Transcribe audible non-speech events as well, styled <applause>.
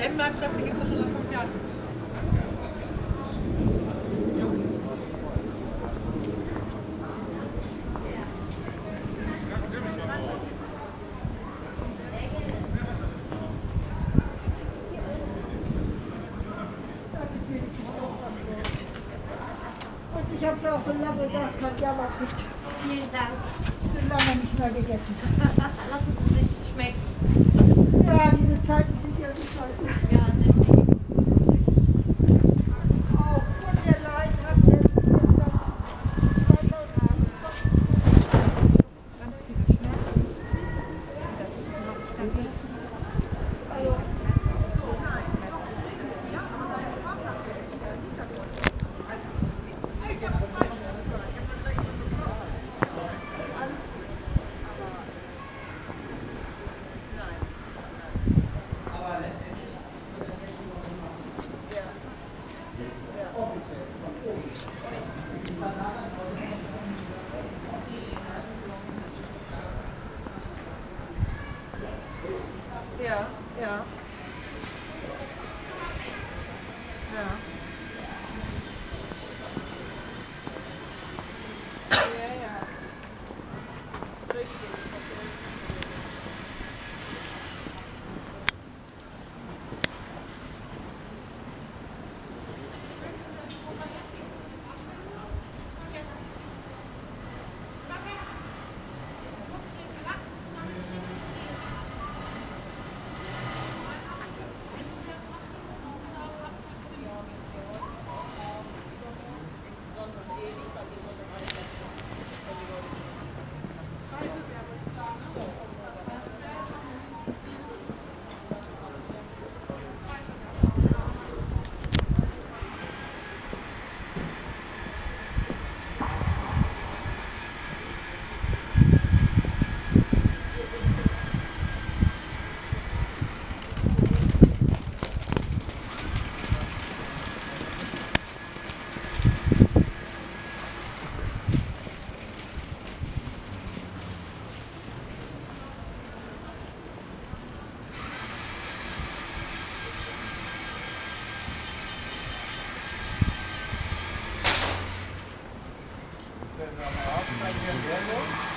Dilemma-Treffen, die gibt es ja schon seit fünf Jahren. Und ich habe es auch so lange, das Katja noch nicht, Vielen Dank. so lange nicht mehr gegessen. <laughs> Lassen Sie sich schmecken. Yeah. <laughs> Ja, ja. Ja. Wenn wir am Abend hier mehr nehmen,